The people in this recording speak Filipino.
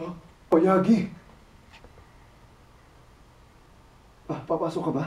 O, oh, Yagi. Ah, papasok ka ba?